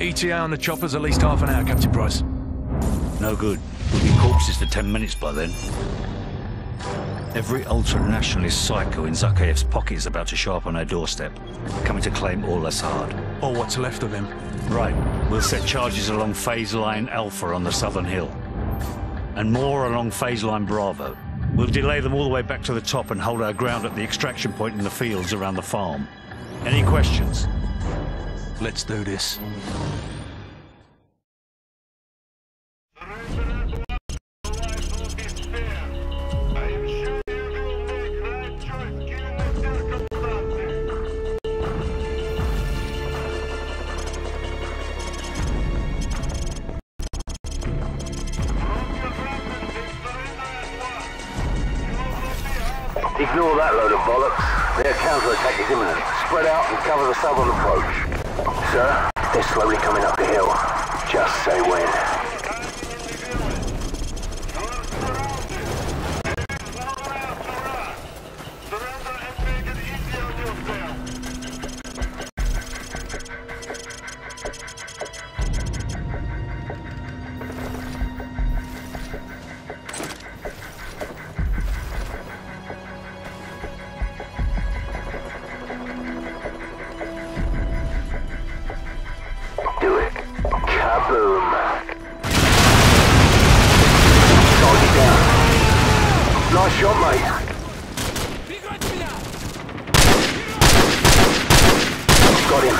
ETA on the chopper's at least half an hour, Captain Price. No good. We'll be corpses for ten minutes by then. Every ultra-nationalist psycho in Zakhaev's pocket is about to show up on our doorstep, coming to claim Al-Asad. Or what's left of him. Right. We'll set charges along phase line Alpha on the southern hill. And more along phase line Bravo. We'll delay them all the way back to the top and hold our ground at the extraction point in the fields around the farm. Any questions? Let's do this. Ignore that load of bollocks. Their counterattack is imminent. Spread out and cover the southern approach. Sir, they're slowly coming up the hill. Just say when. Kaboom. Target down. Nice shot, mate. Got him.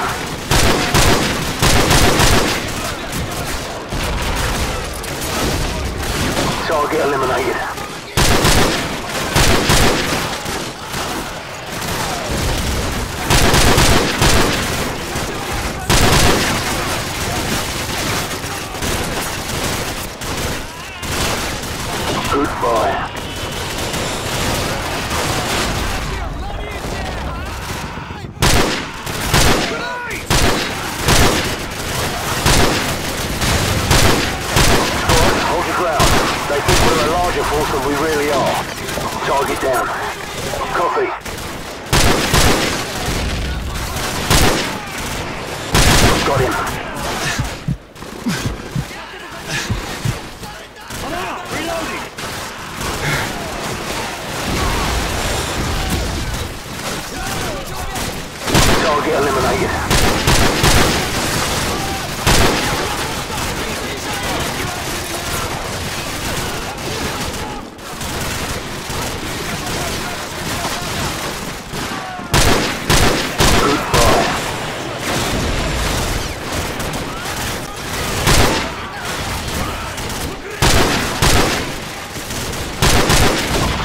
Target eliminated. Goodbye. Hold your ground. They think we're a larger force than we really are. Target down. Copy. Got him. Target eliminated.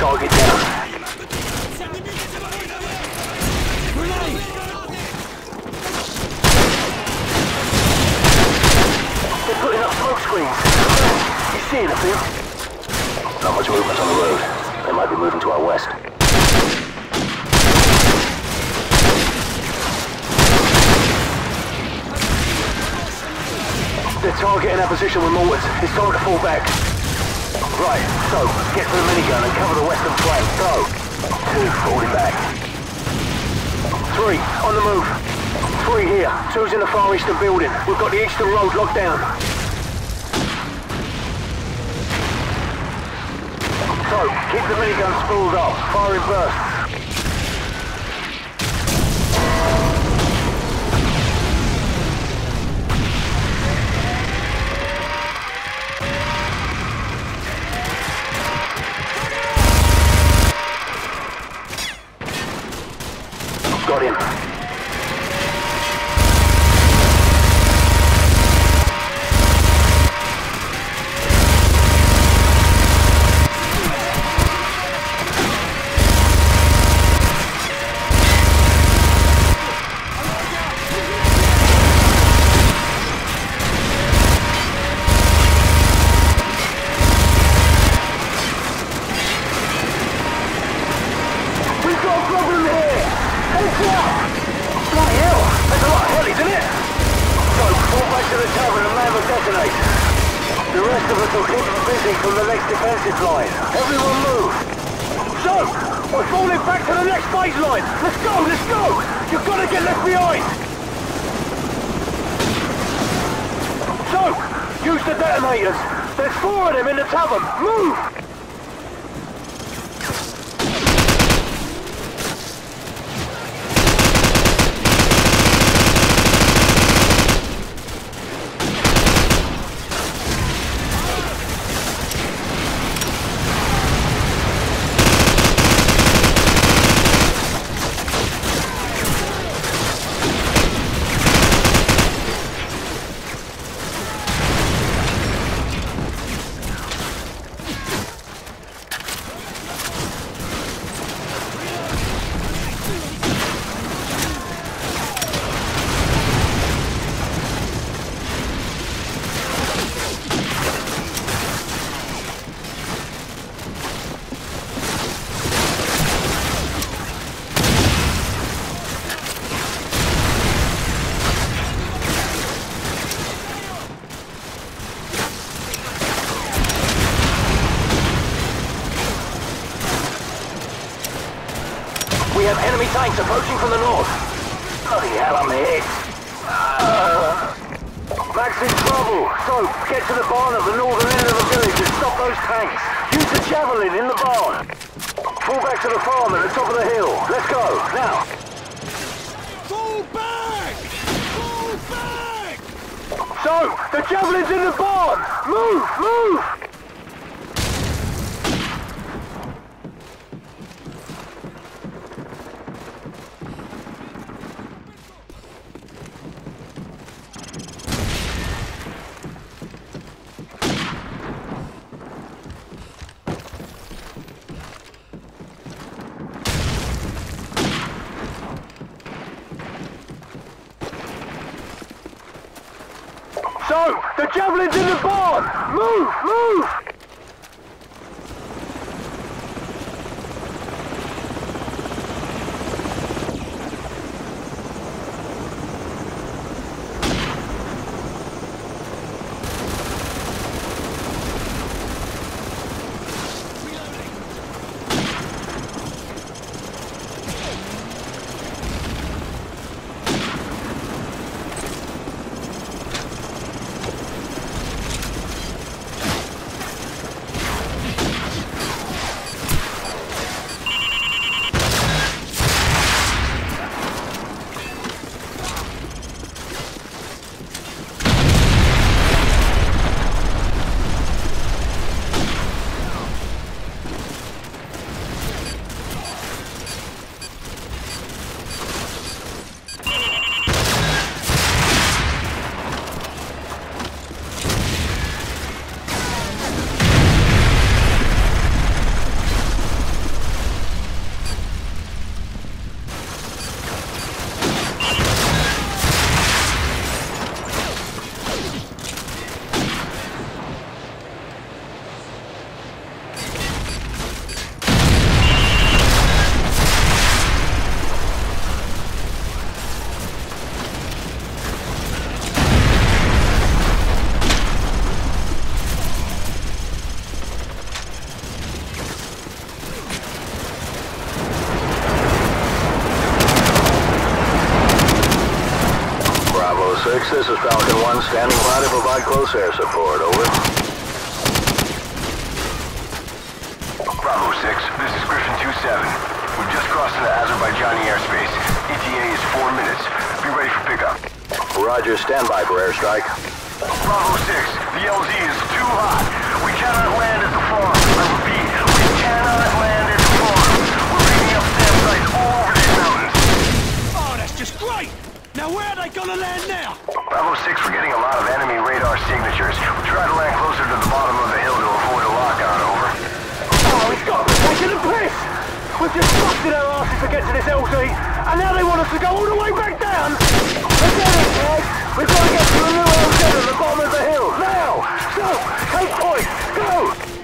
Target down. They're putting up smoke screens. You see anything? Not much movement on the road. They might be moving to our west. They're targeting our position with mortars. It's time to fall back. Right, so, get to the minigun and cover the western flank. Go. Two, falling back. Three, on the move. Three here. Two's in the far eastern building. We've got the eastern road locked down. So, keep the minigun spooled up. Firing bursts. Back to the tavern and man will detonate. The rest of us will keep them busy from the next defensive line. Everyone move! So, we're falling back to the next phase line! Let's go, let's go! You've got to get left behind! So, use the detonators. There's four of them in the tavern. Move! We have enemy tanks approaching from the north. Bloody hell, I'm hit. Uh, Max in trouble. So, get to the barn at the northern end of the village and stop those tanks. Use the javelin in the barn. Fall back to the farm at the top of the hill. Let's go, now. Fall back! Fall back! So, the javelin's in the barn. Move, move. So, the javelin's in the barn. Move, move. Bravo 6, this is Falcon 1, standing by to provide close air support, over. Bravo 6, this is Griffin 2-7. We've just crossed Azerbaijani airspace. ETA is four minutes. Be ready for pickup. Roger, SAM by for airstrike. Bravo 6, the LZ is too hot. We cannot land at the farm. I repeat, we cannot land at the farm. We're picking up stand sites all over these mountains. Oh, that's just great! Now where are they gonna land now? Bravo 6, we're getting a lot of enemy radar signatures. We'll try to land closer to the bottom of the hill to avoid a lock-on, over. Oh, it's got to be taking a piss! We've just busted our asses to get to this LZ, and now they want us to go all the way back down! Forget it, Ted! We've got to get to the new LZ at the bottom of the hill, now! So, take point, go!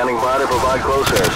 Standing by to provide close air